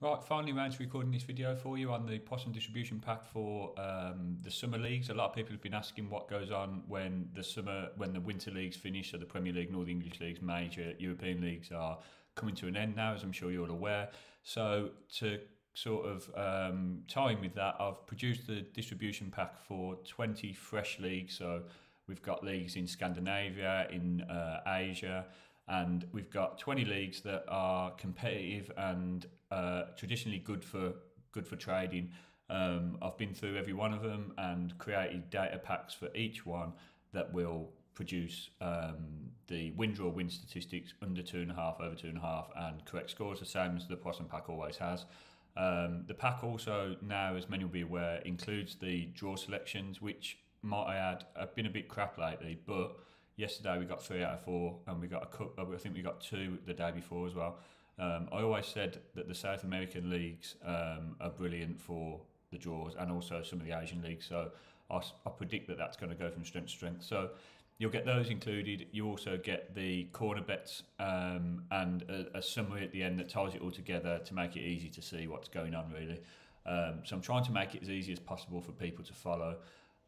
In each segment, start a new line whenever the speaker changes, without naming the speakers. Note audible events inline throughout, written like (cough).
Right, finally around to recording this video for you on the Poisson distribution pack for um, the summer leagues. A lot of people have been asking what goes on when the summer, when the winter leagues finish, so the Premier League the English leagues, major European leagues are coming to an end now, as I'm sure you're aware. So to sort of um, tie in with that, I've produced the distribution pack for 20 fresh leagues. So we've got leagues in Scandinavia, in uh, Asia, and we've got 20 leagues that are competitive and uh, traditionally good for good for trading. Um, I've been through every one of them and created data packs for each one that will produce um, the win draw win statistics under two and a half, over two and a half, and correct scores the same as the Poisson pack always has. Um, the pack also now, as many will be aware, includes the draw selections, which might I add have been a bit crap lately, but yesterday we got three out of four, and we got a cup. I think we got two the day before as well. Um, I always said that the South American leagues um, are brilliant for the draws, and also some of the Asian leagues. So I, I predict that that's going to go from strength to strength. So you'll get those included. You also get the corner bets um, and a, a, summary at the end that ties it all together to make it easy to see what's going on. Really. Um, so I'm trying to make it as easy as possible for people to follow.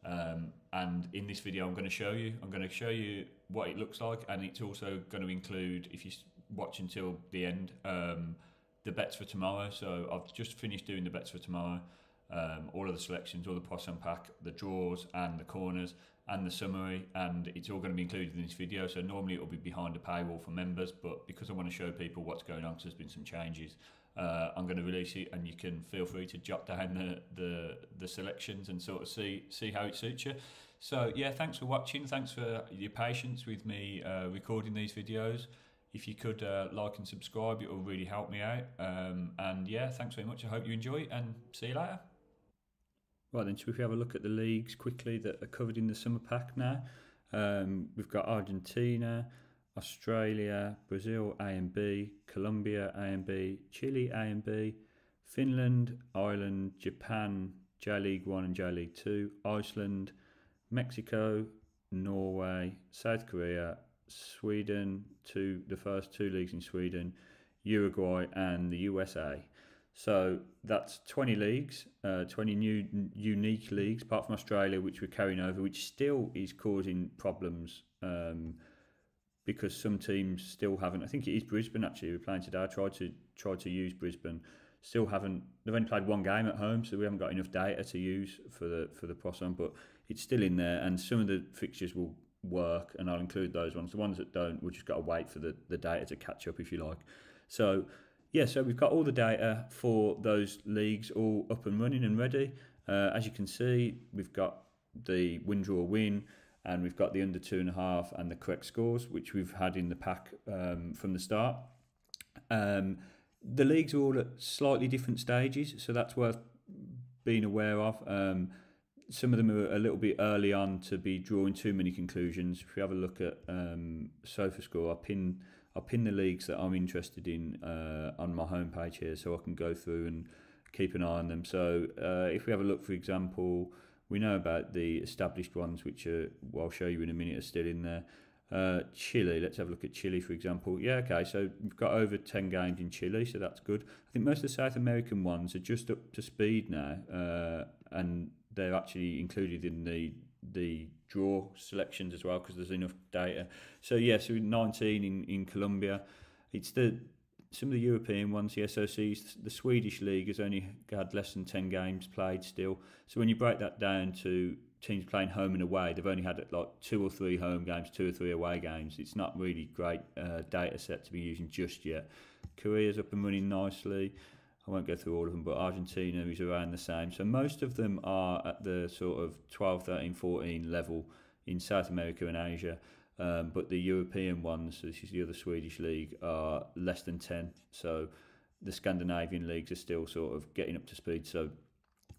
Um, and in this video, I'm going to show you. I'm going to show you what it looks like, and it's also going to include, if you watch until the end, um, the bets for tomorrow. So I've just finished doing the bets for tomorrow. Um, all of the selections, all the Poisson pack, the draws and the corners and the summary, and it's all going to be included in this video. So normally it will be behind a paywall for members, but because I want to show people what's going on, because there's been some changes, uh, I'm going to release it, and you can feel free to jot down the, the the selections and sort of see see how it suits you. So yeah, thanks for watching. Thanks for your patience with me uh, recording these videos. If you could uh, like and subscribe, it will really help me out. Um, and yeah, thanks very much. I hope you enjoy, and see you later. Right then, so if we have a look at the leagues quickly that are covered in the summer pack now, um, we've got Argentina, Australia, Brazil A and B, Colombia A and B, Chile A and B, Finland, Ireland, Japan, J League 1 and J League 2, Iceland, Mexico, Norway, South Korea, Sweden, two the first two leagues in Sweden, Uruguay and the USA. So that's 20 leagues, uh, 20 new unique leagues, apart from Australia, which we're carrying over, which still is causing problems um, because some teams still haven't. I think it is Brisbane actually. We're playing today. I tried to try to use Brisbane. Still haven't. They've only played one game at home, so we haven't got enough data to use for the for the Poisson. But it's still in there, and some of the fixtures will work, and I'll include those ones. The ones that don't, we've just got to wait for the, the data to catch up, if you like. So yeah, so we've got all the data for those leagues all up and running and ready. Uh, as you can see, we've got the win draw win, and we've got the under two and a half and the correct scores, which we've had in the pack um, from the start. Um, the leagues are all at slightly different stages, so that's worth being aware of. Um, some of them are a little bit early on to be drawing too many conclusions. If we have a look at um, SofaScore, I pin I pin the leagues that I'm interested in uh, on my homepage here, so I can go through and keep an eye on them. So uh, if we have a look, for example, we know about the established ones, which are well, I'll show you in a minute, are still in there. Uh, Chile, let's have a look at Chile, for example. Yeah, okay, so we've got over 10 games in Chile, so that's good. I think most of the South American ones are just up to speed now, uh, and they're actually included in the the draw selections as well because there's enough data. So yeah, so 19 in, in Colombia. It's the some of the European ones, the SOCs, the Swedish league has only had less than 10 games played still. So when you break that down to teams playing home and away, they've only had like two or three home games, two or three away games. It's not really great uh, data set to be using just yet. Korea's up and running nicely. I won't go through all of them, but Argentina is around the same. So most of them are at the sort of 12, 13, 14 level in South America and Asia. Um, but the European ones, this is the other Swedish league, are less than 10. So the Scandinavian leagues are still sort of getting up to speed. So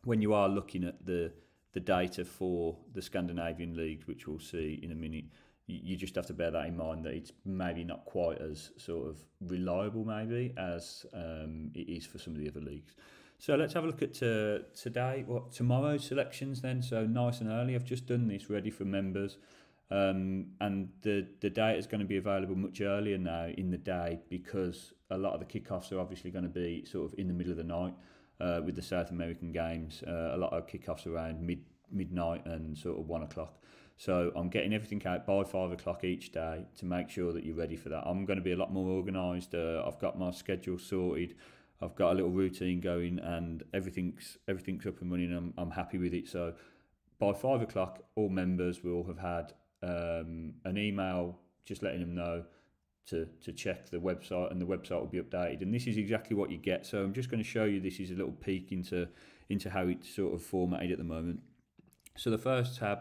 when you are looking at the the data for the Scandinavian leagues, which we'll see in a minute, you just have to bear that in mind that it's maybe not quite as sort of reliable maybe as um, it is for some of the other leagues. So let's have a look at uh, today, what tomorrow's selections then. So nice and early. I've just done this ready for members. Um, and the the date is going to be available much earlier now in the day because a lot of the kickoffs are obviously going to be sort of in the middle of the night uh, with the South American games. Uh, a lot of kickoffs around mid midnight and sort of one o'clock. So I'm getting everything out by five o'clock each day to make sure that you're ready for that. I'm going to be a lot more organised. Uh, I've got my schedule sorted. I've got a little routine going, and everything's everything's up and running. I'm I'm happy with it. So by five o'clock, all members will have had um, an email just letting them know to, to check the website and the website will be updated. And this is exactly what you get. So I'm just going to show you this is a little peek into into how it's sort of formatted at the moment. So the first tab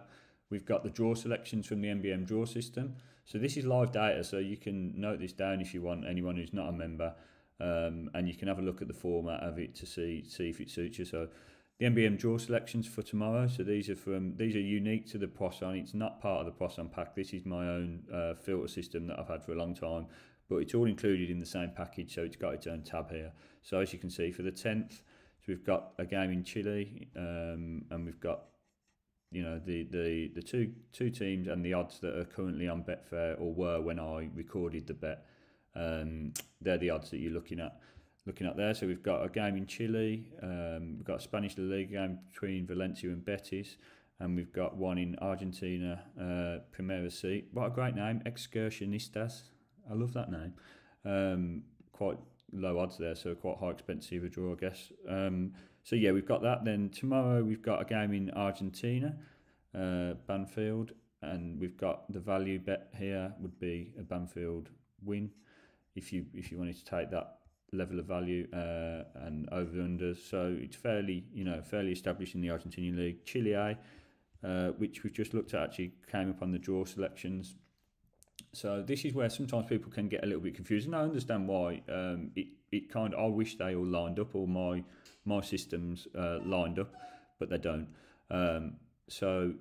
we've got the draw selections from the MBM draw system. So this is live data so you can note this down if you want anyone who's not a member um, and you can have a look at the format of it to see see if it suits you. So the MBM draw selections for tomorrow. So these are from these are unique to the Poisson. It's not part of the Poisson pack. This is my own uh, filter system that I've had for a long time, but it's all included in the same package. So it's got its own tab here. So as you can see, for the tenth, so we've got a game in Chile, um, and we've got you know the the the two two teams and the odds that are currently on Betfair or were when I recorded the bet. Um, they're the odds that you're looking at looking at there. So we've got a game in Chile, um, we've got a Spanish La Liga game between Valencia and Betis, and we've got one in Argentina, uh, Primera C. What a great name, Excursionistas. I love that name. Um, quite low odds there, so quite high expensive a draw, I guess. Um, so yeah, we've got that. Then tomorrow we've got a game in Argentina, uh, Banfield, and we've got the value bet here would be a Banfield win. If you if you wanted to take that level of value uh, and over under. So it's fairly, you know, fairly established in the Argentinian league. Chile, uh, which we've just looked at, actually came up on the draw selections. So this is where sometimes people can get a little bit confused, and I understand why. Um, it it kind of I wish they all lined up, or my my systems uh, lined up, but they don't. Um, so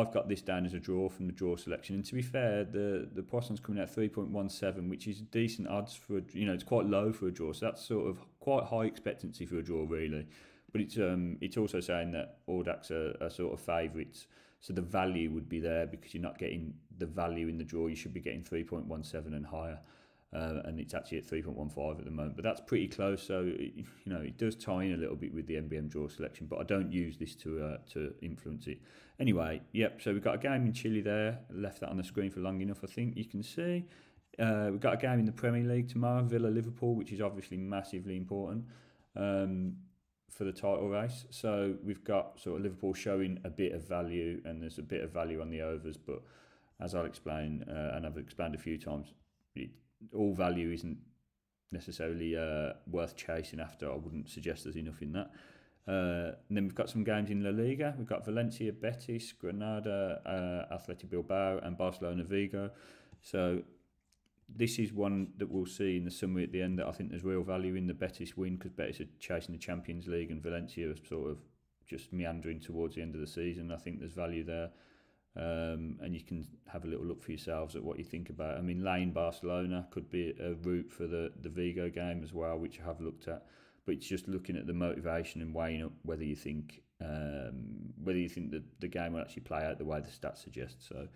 I've got this down as a draw from the draw selection. And to be fair, the the Poisson's coming out three point one seven, which is decent odds for you know it's quite low for a draw. So that's sort of quite high expectancy for a draw, really. But it's um it's also saying that Audax are, are sort of favourites, so the value would be there because you're not getting the value in the draw. You should be getting three point one seven and higher uh, and it's actually at 3.15 at the moment. But that's pretty close, so it, you know it does tie in a little bit with the MBM draw selection. But I don't use this to uh, to influence it. Anyway, yep. So we've got a game in Chile there. Left that on the screen for long enough, I think you can see. Uh, we've got a game in the Premier League tomorrow, Villa Liverpool, which is obviously massively important um, for the title race. So we've got sort of Liverpool showing a bit of value, and there's a bit of value on the overs, but as I'll explain, uh, and I've explained a few times, it all value isn't necessarily uh, worth chasing after. I wouldn't suggest there's enough in that. Uh, and then we've got some games in La Liga. We've got Valencia, Betis, Granada, uh, Athletic Bilbao, and Barcelona Vigo. So this is one that we'll see in the summary at the end that I think there's real value in the Betis win because Betis are chasing the Champions League and Valencia are sort of just meandering towards the end of the season. I think there's value there. Um, and you can have a little look for yourselves at what you think about. I mean, Lane Barcelona could be a route for the the Vigo game as well, which I have looked at. But it's just looking at the motivation and weighing up whether you think um, whether you think that the game will actually play out the way the stats suggest. So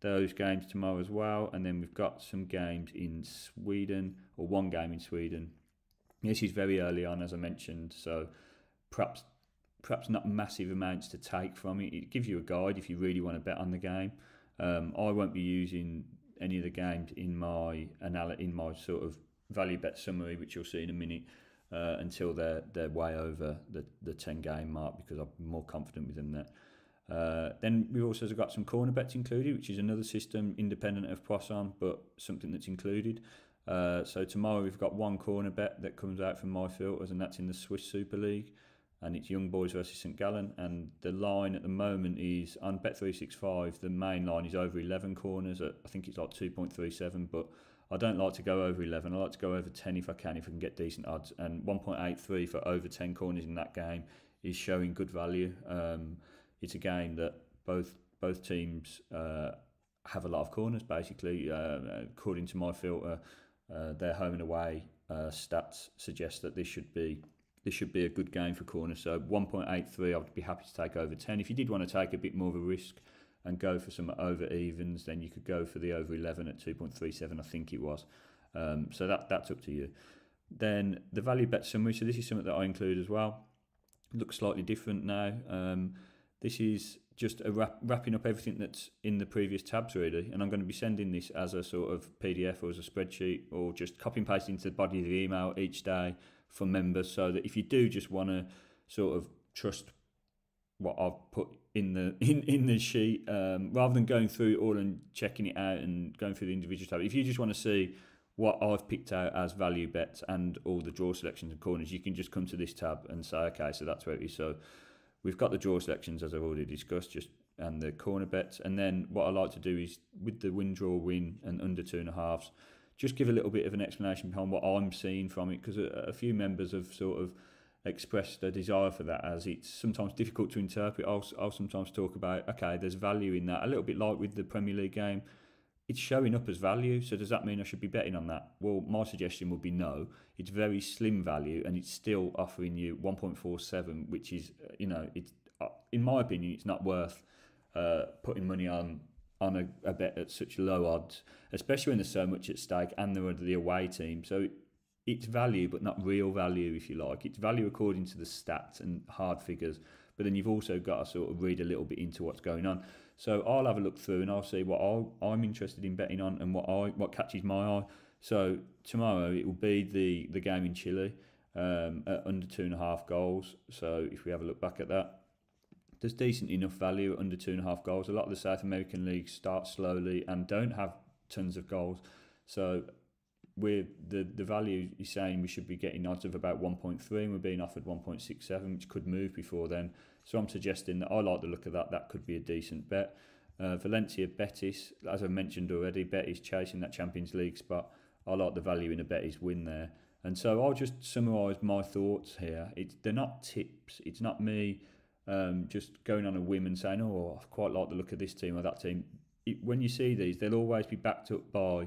those games tomorrow as well, and then we've got some games in Sweden or one game in Sweden. This is very early on, as I mentioned, so perhaps perhaps not massive amounts to take from it. It gives you a guide if you really want to bet on the game. Um, I won't be using any of the games in my anal- in my sort of value bet summary, which you'll see in a minute, uh, until they're they're way over the the ten game mark because I'm more confident with them there. Uh, then we've also got some corner bets included, which is another system independent of Poisson, but something that's included. Uh, so tomorrow we've got one corner bet that comes out from my filters, and that's in the Swiss Super League and it's Young Boys versus St Gallen. And the line at the moment is on Bet365. The main line is over 11 corners. At, I think it's like 2.37, but I don't like to go over 11. I like to go over 10 if I can, if I can get decent odds. And 1.83 for over 10 corners in that game is showing good value. Um, it's a game that both both teams uh, have a lot of corners. Basically, uh, according to my filter, uh, their home and away uh, stats suggest that this should be this should be a good game for corner. So 1.83, I would be happy to take over 10. If you did want to take a bit more of a risk, and go for some over evens, then you could go for the over 11 at 2.37, I think it was. Um, so that that's up to you. Then the value bet summary. So this is something that I include as well. Looks slightly different now. Um, this is just a wrap, wrapping up everything that's in the previous tabs really and I'm going to be sending this as a sort of PDF or as a spreadsheet or just copy and paste into the body of the email each day for members so that if you do just want to sort of trust what I've put in the (laughs) in, in the sheet um, rather than going through it all and checking it out and going through the individual tab if you just want to see what I've picked out as value bets and all the draw selections and corners you can just come to this tab and say okay so that's where it is so We've got the draw selections as I've already discussed, just and the corner bets. And then what I like to do is with the win, draw, win, and under two and a halves, just give a little bit of an explanation behind what I'm seeing from it because a, a few members have sort of expressed a desire for that as it's sometimes difficult to interpret. I'll, I'll sometimes talk about, okay, there's value in that, a little bit like with the Premier League game it's showing up as value. So does that mean I should be betting on that? Well, my suggestion would be no. It's very slim value, and it's still offering you 1.47, which is, uh, you know, it's uh, in my opinion, it's not worth uh, putting money on on a, a, bet at such low odds, especially when there's so much at stake and they're the away team. So it's value, but not real value, if you like. It's value according to the stats and hard figures, but then you've also got to sort of read a little bit into what's going on. So I'll have a look through and I'll see what i am interested in betting on and what I what catches my eye. So tomorrow it will be the the game in Chile um, at under two and a half goals. So if we have a look back at that, there's decent enough value under two and a half goals. A lot of the South American leagues start slowly and don't have tons of goals. So we're the the value is saying we should be getting odds of about 1.3 and we're being offered 1.67 which could move before then. So I'm suggesting that I like the look of that that could be a decent bet. Uh, Valencia Betis as I mentioned already Betis chasing that Champions League spot. I like the value in a Betis win there. And so I'll just summarise my thoughts here. It's they're not tips. It's not me um, just going on a whim and saying oh I quite like the look of this team or that team it, when you see these they'll always be backed up by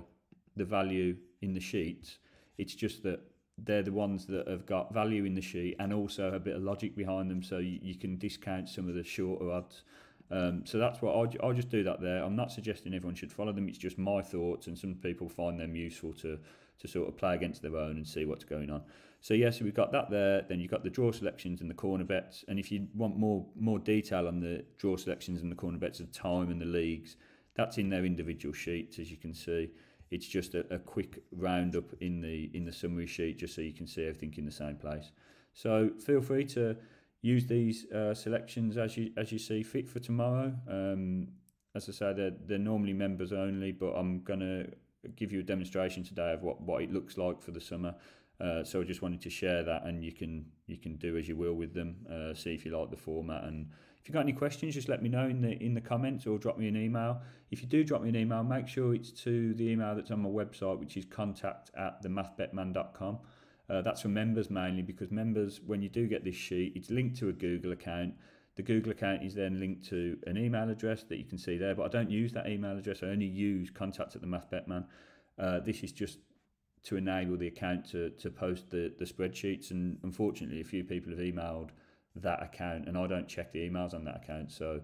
the value in the sheets. It's just that they're the ones that have got value in the sheet and also a bit of logic behind them, so you, you can discount some of the shorter odds. Um, so that's what I'll, I'll just do that there. I'm not suggesting everyone should follow them. It's just my thoughts, and some people find them useful to to sort of play against their own and see what's going on. So yeah, so we've got that there. Then you've got the draw selections and the corner bets. And if you want more more detail on the draw selections and the corner bets, of time and the leagues, that's in their individual sheets, as you can see. It's just a, a quick roundup in the in the summary sheet, just so you can see everything in the same place. So feel free to use these uh, selections as you as you see fit for tomorrow. Um, as I say, they're, they're normally members only, but I'm going to give you a demonstration today of what, what it looks like for the summer. Uh, so I just wanted to share that, and you can you can do as you will with them. Uh, see if you like the format and if you've got any questions, just let me know in the in the comments or drop me an email. If you do drop me an email, make sure it's to the email that's on my website, which is contact at themathbetman.com. Uh, that's for members mainly because members, when you do get this sheet, it's linked to a Google account. The Google account is then linked to an email address that you can see there, but I don't use that email address. I only use contact at the mathbetman. Uh, this is just to enable the account to, to post the, the spreadsheets. And unfortunately, a few people have emailed that account, and I don't check the emails on that account. So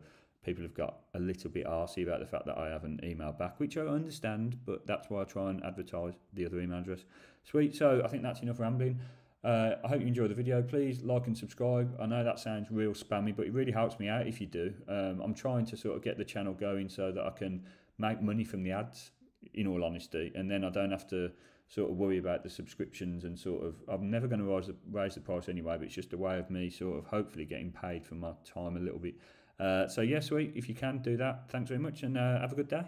people have got a little bit arsy about the fact that I haven't emailed back, which I understand, but that's why I try and advertise the other email address. Sweet. So I think that's enough rambling. Uh, I hope you enjoyed the video. Please like and subscribe. I know that sounds real spammy, but it really helps me out if you do. Um, I'm trying to sort of get the channel going so that I can make money from the ads, in all honesty, and then I don't have to sort of worry about the subscriptions and sort of I'm never going to raise the, raise the price anyway, but it's just a way of me sort of hopefully getting paid for my time a little bit. Uh, so yeah, sweet. If you can do that, thanks very much, and uh, have a good day.